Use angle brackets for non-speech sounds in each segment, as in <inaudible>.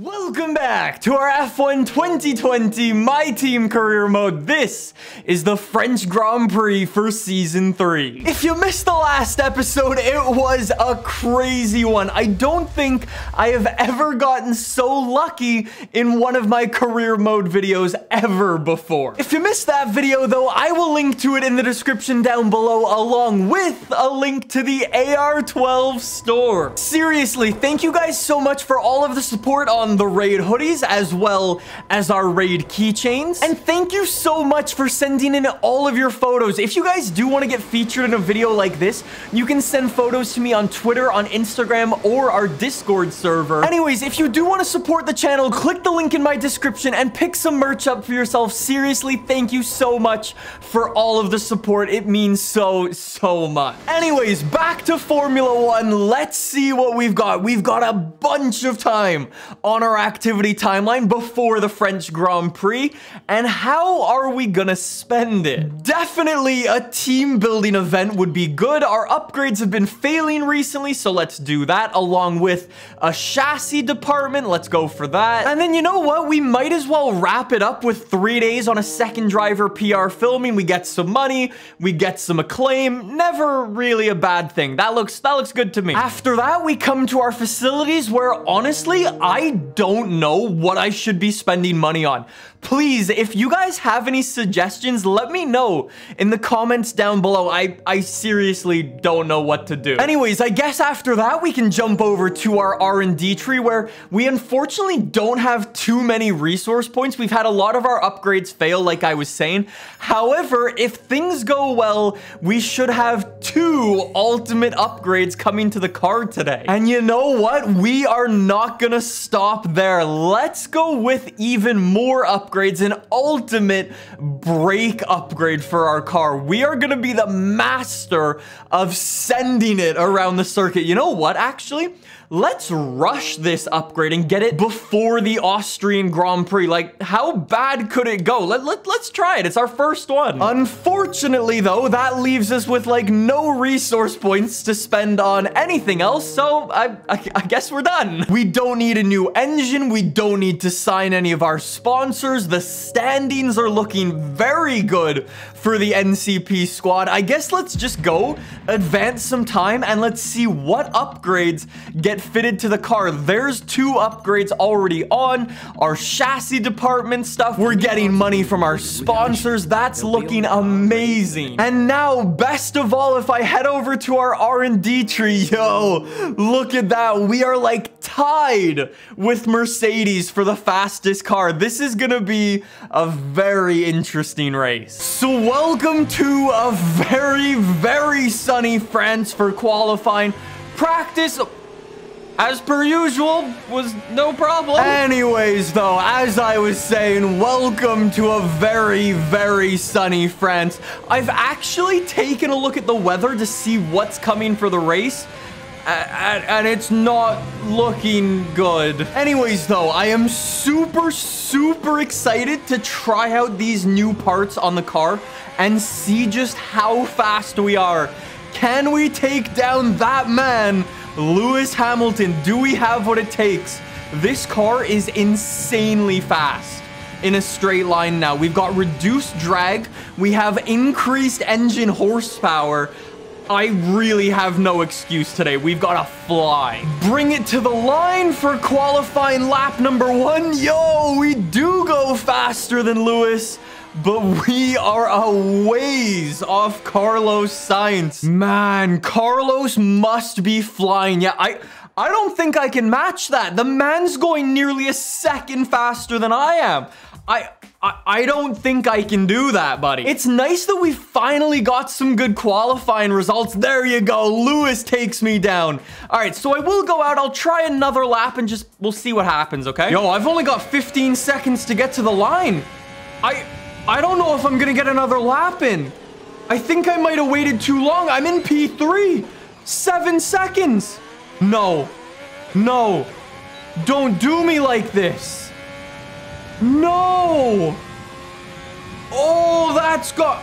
Welcome back to our F1 2020 My Team Career Mode. This is the French Grand Prix for Season 3. If you missed the last episode, it was a crazy one. I don't think I have ever gotten so lucky in one of my Career Mode videos ever before. If you missed that video, though, I will link to it in the description down below, along with a link to the AR12 store. Seriously, thank you guys so much for all of the support on the raid hoodies as well as our raid keychains. And thank you so much for sending in all of your photos. If you guys do want to get featured in a video like this, you can send photos to me on Twitter, on Instagram, or our Discord server. Anyways, if you do want to support the channel, click the link in my description and pick some merch up for yourself. Seriously, thank you so much for all of the support. It means so, so much. Anyways, back to Formula One. Let's see what we've got. We've got a bunch of time on our activity timeline before the French Grand Prix, and how are we gonna spend it? Definitely a team building event would be good. Our upgrades have been failing recently, so let's do that, along with a chassis department. Let's go for that. And then you know what? We might as well wrap it up with three days on a second driver PR filming. We get some money, we get some acclaim. Never really a bad thing. That looks that looks good to me. After that, we come to our facilities where honestly, I don't know what I should be spending money on. Please, if you guys have any suggestions, let me know in the comments down below. I, I seriously don't know what to do. Anyways, I guess after that, we can jump over to our R&D tree where we unfortunately don't have too many resource points. We've had a lot of our upgrades fail, like I was saying. However, if things go well, we should have two ultimate upgrades coming to the card today. And you know what? We are not gonna stop there. Let's go with even more upgrades, an ultimate brake upgrade for our car. We are to be the master of sending it around the circuit. You know what, actually? Let's rush this upgrade and get it before the Austrian Grand Prix. Like, how bad could it go? Let, let, let's try it. It's our first one. Unfortunately, though, that leaves us with, like, no resource points to spend on anything else, so I, I, I guess we're done. We don't need a new engine. We don't need to sign any of our sponsors. The standings are looking very good for the NCP squad. I guess let's just go, advance some time, and let's see what upgrades get fitted to the car. There's two upgrades already on. Our chassis department stuff. We're getting money from our sponsors. That's looking amazing. And now, best of all, if I head over to our R&D tree, yo, look at that. We are like tied with Mercedes for the fastest car. This is gonna be a very interesting race. So welcome to a very, very sunny France for qualifying. Practice as per usual, was no problem. Anyways, though, as I was saying, welcome to a very, very sunny France. I've actually taken a look at the weather to see what's coming for the race. And, and it's not looking good. Anyways, though, I am super, super excited to try out these new parts on the car and see just how fast we are. Can we take down that man Lewis Hamilton, do we have what it takes? This car is insanely fast in a straight line now. We've got reduced drag. We have increased engine horsepower. I really have no excuse today. We've got to fly. Bring it to the line for qualifying lap number one. Yo, we do go faster than Lewis but we are a ways off Carlos Sainz. Man, Carlos must be flying. Yeah, I... I don't think I can match that. The man's going nearly a second faster than I am. I, I, I don't think I can do that, buddy. It's nice that we finally got some good qualifying results. There you go. Lewis takes me down. All right, so I will go out. I'll try another lap and just, we'll see what happens, okay? Yo, I've only got 15 seconds to get to the line. I... I don't know if I'm gonna get another lap in. I think I might have waited too long. I'm in P3. Seven seconds. No. No. Don't do me like this. No. Oh, that's got...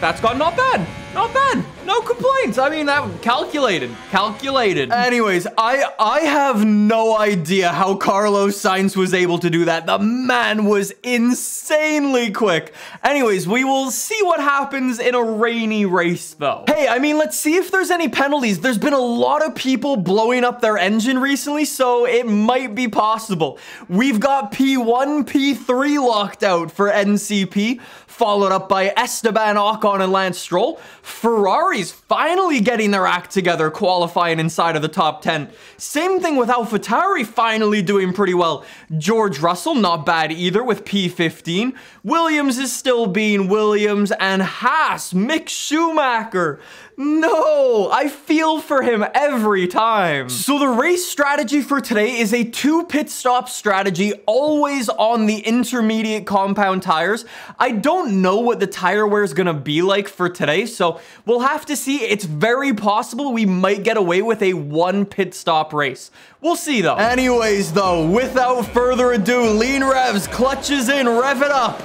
That's got not bad. Not bad. No complaints. I mean, that calculated. Calculated. Anyways, I I have no idea how Carlos Sainz was able to do that. The man was insanely quick. Anyways, we will see what happens in a rainy race, though. Hey, I mean, let's see if there's any penalties. There's been a lot of people blowing up their engine recently, so it might be possible. We've got P1, P3 locked out for NCP, followed up by Esteban Ocon and Lance Stroll. Ferrari's finally getting their act together, qualifying inside of the top 10. Same thing with AlphaTauri finally doing pretty well. George Russell, not bad either with P15. Williams is still being Williams, and Haas, Mick Schumacher. No, I feel for him every time. So the race strategy for today is a two pit stop strategy, always on the intermediate compound tires. I don't know what the tire wear is gonna be like for today, so we'll have to see. It's very possible we might get away with a one pit stop race. We'll see though. Anyways though, without further ado, lean revs, clutches in, rev it up.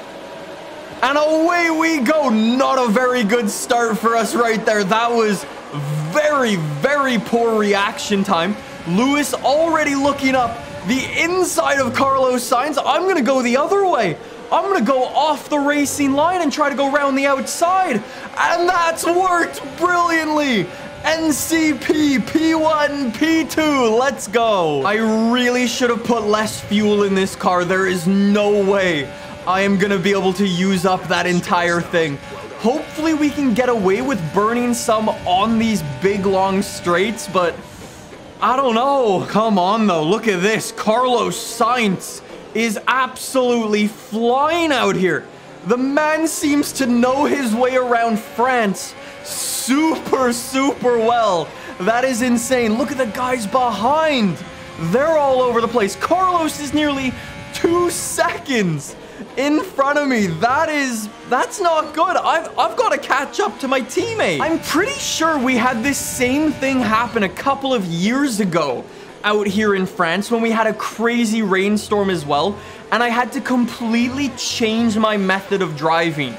And away we go. Not a very good start for us right there. That was very, very poor reaction time. Lewis already looking up the inside of Carlos Sainz. I'm going to go the other way. I'm going to go off the racing line and try to go around the outside. And that's worked brilliantly. NCP, P1, P2, let's go. I really should have put less fuel in this car. There is no way I am to be able to use up that entire thing. Hopefully we can get away with burning some on these big long straights, but I don't know. Come on though, look at this. Carlos Sainz is absolutely flying out here. The man seems to know his way around France super, super well. That is insane. Look at the guys behind. They're all over the place. Carlos is nearly two seconds in front of me. That is, that's not good. I've, I've got to catch up to my teammate. I'm pretty sure we had this same thing happen a couple of years ago out here in France when we had a crazy rainstorm as well. And I had to completely change my method of driving.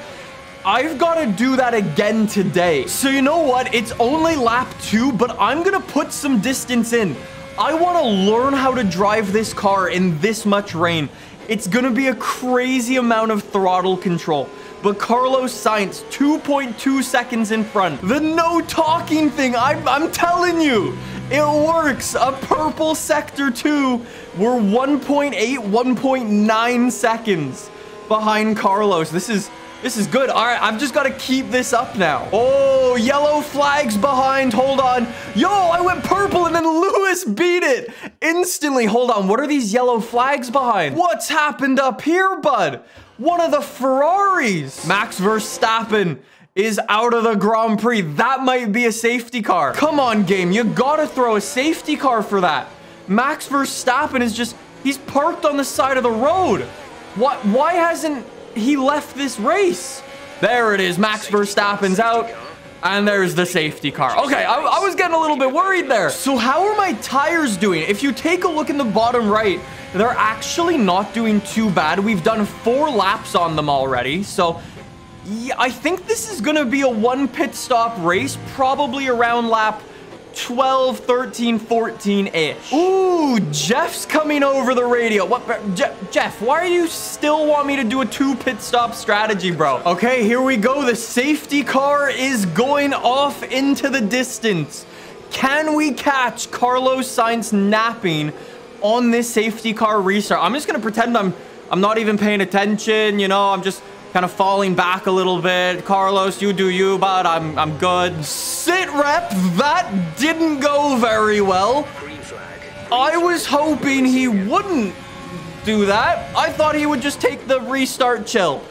I've got to do that again today. So you know what? It's only lap two, but I'm going to put some distance in. I want to learn how to drive this car in this much rain. It's gonna be a crazy amount of throttle control. But Carlos Sainz, 2.2 seconds in front. The no talking thing, I'm, I'm telling you, it works. A purple sector 2, we're 1.8, 1.9 seconds behind Carlos. This is this is good. All right, I've just got to keep this up now. Oh, yellow flags behind. Hold on. Yo, I went purple and then Lewis beat it instantly. Hold on. What are these yellow flags behind? What's happened up here, bud? One of the Ferraris. Max Verstappen is out of the Grand Prix. That might be a safety car. Come on, game. You gotta throw a safety car for that. Max Verstappen is just, he's parked on the side of the road. What, why hasn't he left this race. There it is. Max Verstappen's out. And there's the safety car. Okay, I, I, was getting a little bit worried there. So how are my tires doing? If you take a look in the bottom right, they're actually not doing too bad. We've done four laps on them already. So yeah, I think this is going to be a one pit stop race, probably around lap 12, 13, 14-ish. Ooh, Jeff's coming over the radio. What, Je Jeff, why do you still want me to do a two pit stop strategy, bro? Okay, here we go. The safety car is going off into the distance. Can we catch Carlos Sainz napping on this safety car restart? I'm just gonna pretend I'm I'm not even paying attention, you know, I'm just kind of falling back a little bit. Carlos, you do you, but I'm, I'm good. Sit rep, that didn't go very well. I was hoping he wouldn't do that. I thought he would just take the restart chill.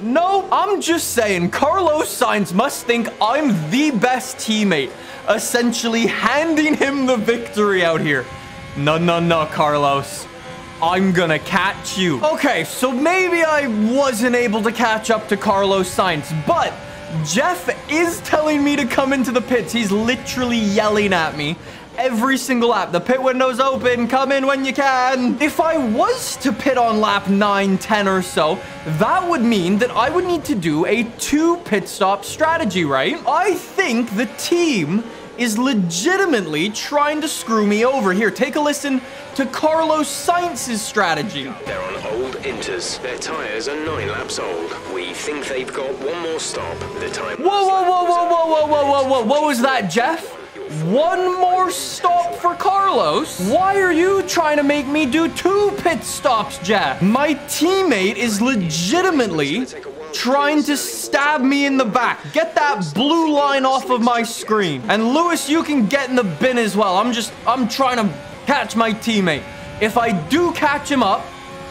No, I'm just saying, Carlos Sainz must think I'm the best teammate, essentially handing him the victory out here. No, no, no, Carlos. I'm gonna catch you. Okay, so maybe I wasn't able to catch up to Carlos Sainz, but Jeff is telling me to come into the pits. He's literally yelling at me. every single lap. The pit window's open. Come in when you can. If I was to pit on lap 9, 10 or so, that would mean that I would need to do a two pit stop strategy, right? I think the team is legitimately trying to screw me over. Here, take a listen to Carlos Sainz's strategy. They're on old Inters. Their tyres are nine laps old. We think they've got one more stop. The time. Whoa, whoa, whoa, whoa, whoa, whoa, whoa, whoa, whoa. What was that, Jeff? One more stop for Carlos? Why are you trying to make me do two pit stops, Jeff? My teammate is legitimately trying to stab me in the back. Get that blue line off of my screen. And Lewis, you can get in the bin as well. I'm just, I'm trying to catch my teammate. If I do catch him up,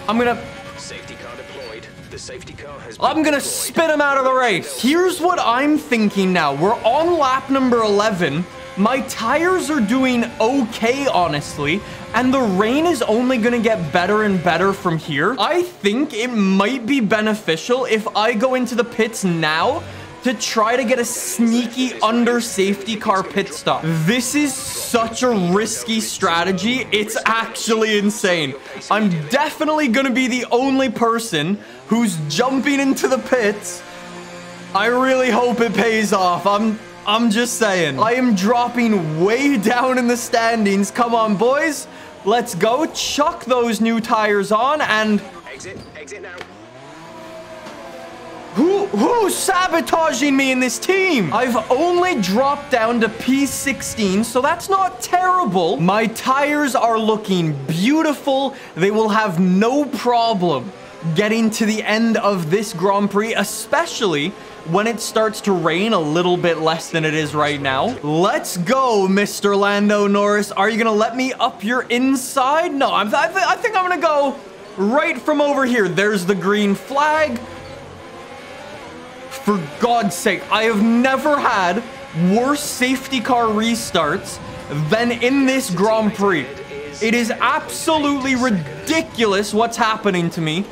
I'm gonna... Safety car deployed. The safety car has I'm gonna spit him out of the race. Here's what I'm thinking now. We're on lap number 11. My tires are doing okay, honestly, and the rain is only to get better and better from here. I think it might be beneficial if I go into the pits now to try to get a sneaky under safety car pit stop. This is such a risky strategy. It's actually insane. I'm definitely going to be the only person who's jumping into the pits. I really hope it pays off. I'm I'm just saying. I am dropping way <laughs> down in the standings. Come on, boys. Let's go. Chuck those new tires on and... Exit. Exit now. Who, who's sabotaging me in this team? I've only dropped down to P16, so that's not terrible. My tires are looking beautiful. They will have no problem getting to the end of this Grand Prix, especially when it starts to rain a little bit less than it is right now. Let's go, Mr. Lando Norris. Are you to let me up your inside? No, I'm, I, th I think I'm to go right from over here. There's the green flag. For God's sake, I have never had worse safety car restarts than in this Grand Prix. It is absolutely ridiculous what's happening to me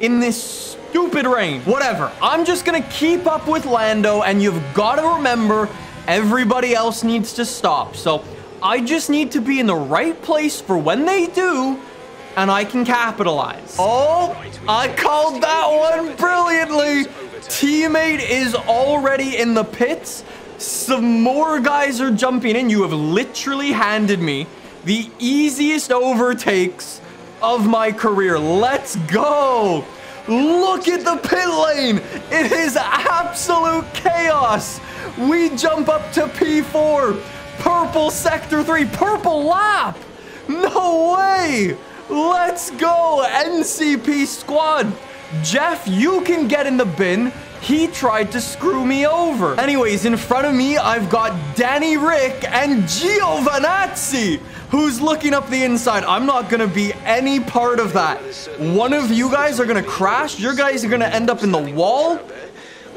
in this stupid rain. Whatever. I'm just gonna keep up with Lando, and you've got to remember, everybody else needs to stop. So I just need to be in the right place for when they do, and I can capitalize. Oh, I called that one brilliantly. Teammate is already in the pits. Some more guys are jumping in. You have literally handed me the easiest overtakes of my career. Let's go. Look at the pit lane. It is absolute chaos. We jump up to P4. Purple sector 3. Purple lap. No way. Let's go. NCP squad. Jeff, you can get in the bin. He tried to screw me over. Anyways, in front of me, I've got Danny Ric and Giovinazzi who's looking up the inside. I'm not to be any part of that. One of you guys are to crash. Your guys are to end up in the wall.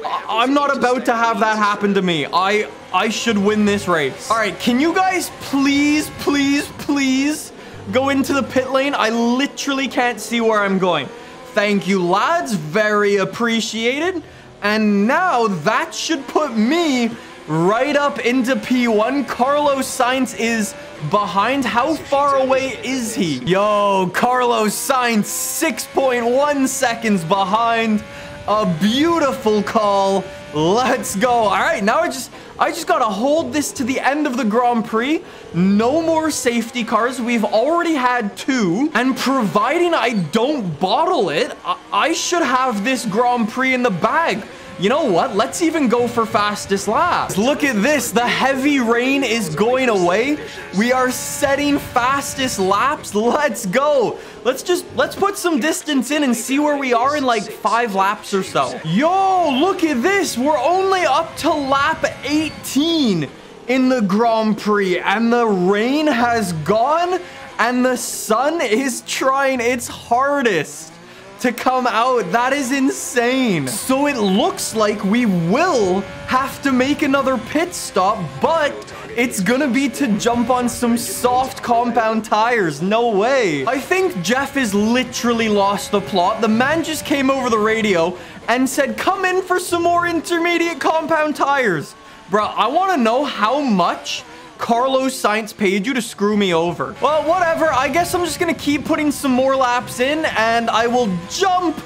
I'm not about to have that happen to me. I I should win this race. All right, can you guys please, please, please go into the pit lane? I literally can't see where I'm going. Thank you, lads. Very appreciated. And now that should put me right up into P1. Carlos Sainz is behind. How far away is he? Yo, Carlos Sainz 6.1 seconds behind. A beautiful call. Let's go. All right, now I just I just got to hold this to the end of the Grand Prix. No more safety cars. We've already had two. And providing I don't bottle it, I, I should have this Grand Prix in the bag. You know what? Let's even go for fastest laps. Look at this. The heavy rain is going away. We are setting fastest laps. Let's go. Let's just, let's put some distance in and see where we are in like five laps or so. Yo, look at this. We're only up to lap 18 in the Grand Prix and the rain has gone and the sun is trying its hardest to come out. That is insane. So it looks like we will have to make another pit stop, but it's gonna be to jump on some soft compound tires. No way. I think Jeff has literally lost the plot. The man just came over the radio and said, come in for some more intermediate compound tires. Bro, I wanna know how much Carlos Sainz paid you to screw me over. Well, whatever. I guess I'm just going to keep putting some more laps in and I will jump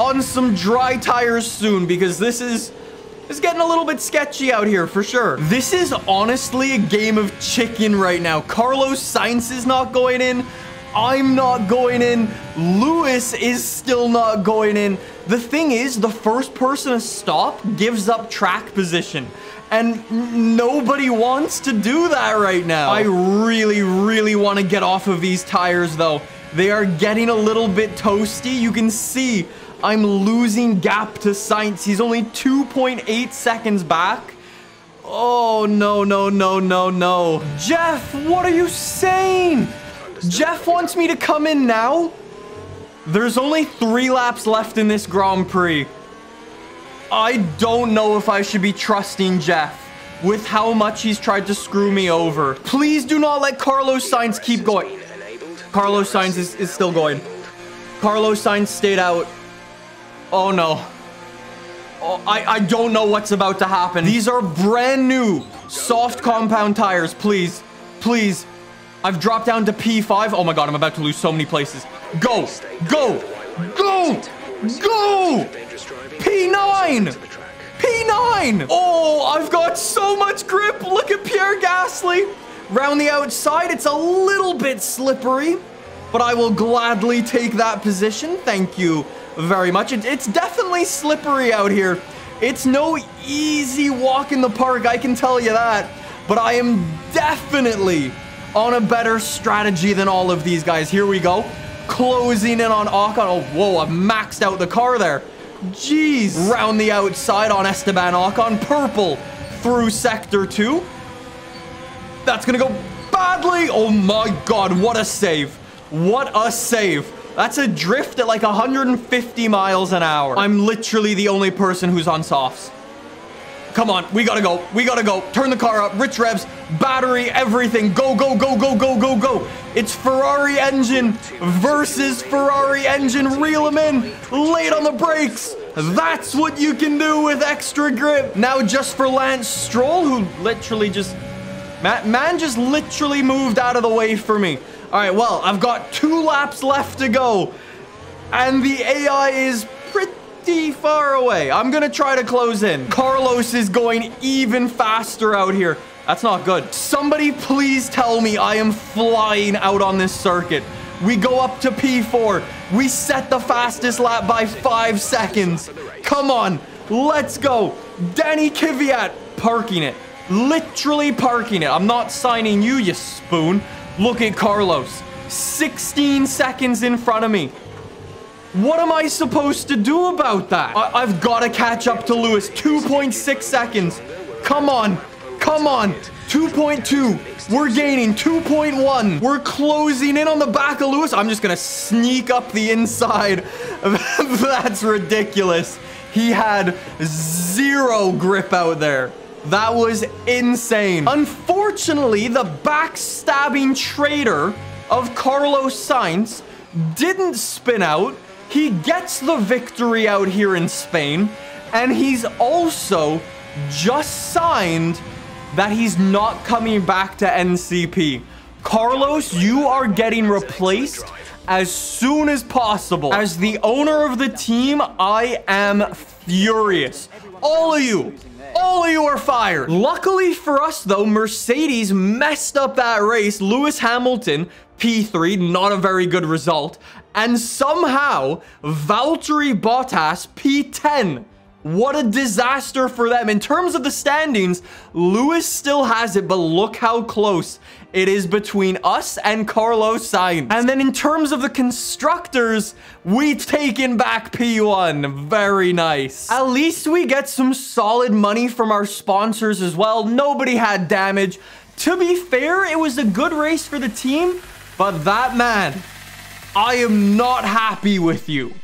on some dry tires soon because this is... It's getting a little bit sketchy out here for sure. This is honestly a game of chicken right now. Carlos Sainz is not going in. I'm not going in. Lewis is still not going in. The thing is, the first person to stop gives up track position. And nobody wants to do that right now. I really, really want to get off of these tires, though. They are getting a little bit toasty. You can see I'm losing gap to Sainz. He's only 2.8 seconds back. Oh, no, no, no, no, no. Jeff, what are you saying? Jeff wants me to come in now? There's only three laps left in this Grand Prix. I don't know if I should be trusting Jeff with how much he's tried to screw me over. Please do not let Carlos Sainz keep going. Carlos Sainz is, is still going. Carlos Sainz stayed out. Oh no. Oh, I, I don't know what's about to happen. These are brand new soft compound tires. Please, please. I've dropped down to P5. Oh my god, I'm about to lose so many places. Go, go, go, go! P9! P9! Oh, I've got so much grip. Look at Pierre Gasly. Round the outside, it's a little bit slippery, but I will gladly take that position. Thank you very much. It, it's definitely slippery out here. It's no easy walk in the park, I can tell you that. But I am definitely on a better strategy than all of these guys. Here we go. Closing in on Ocon. Oh, whoa, I've maxed out the car there. Jeez. Round the outside on Esteban Ocon. Purple through Sector 2. That's going to go badly. Oh my god, what a save. What a save. That's a drift at like 150 miles an hour. I'm literally the only person who's on softs. Come on, we gotta go. We gotta go. Turn the car up. Rich revs, battery, everything. Go, go, go, go, go, go, go. It's Ferrari engine versus Ferrari engine. Reel them in. Late on the brakes. That's what you can do with extra grip. Now just for Lance Stroll, who literally just... Man, man just literally moved out of the way for me. All right, well, I've got two laps left to go. And the AI is pretty far away. I'm going to try to close in. Carlos is going even faster out here. That's not good. Somebody please tell me I am flying out on this circuit. We go up to P4. We set the fastest lap by five seconds. Come on. Let's go. Danny Kvyat parking it. Literally parking it. I'm not signing you, you spoon. Look at Carlos. 16 seconds in front of me. What am I supposed to do about that? I have got to catch up to Lewis. 2.6 seconds. Come on. Come on. 2.2. We're gaining 2.1. We're closing in on the back of Lewis. I'm just going to sneak up the inside. <laughs> That's ridiculous. He had zero grip out there. That was insane. Unfortunately, the backstabbing traitor of Carlos Sainz didn't spin out. He gets the victory out here in Spain, and he's also just signed that he's not coming back to NCP. Carlos, you are getting replaced as soon as possible. As the owner of the team, I am furious. All of you, all of you are fired. Luckily for us, though, Mercedes messed up that race. Lewis Hamilton, P3, not a very good result. And somehow, Valtteri Bottas, P10. What a disaster for them. In terms of the standings, Lewis still has it, but look how close it is between us and Carlos Sainz. And then in terms of the constructors, we've taken back P1. Very nice. At least we get some solid money from our sponsors as well. Nobody had damage. To be fair, it was a good race for the team, but that man, I am not happy with you.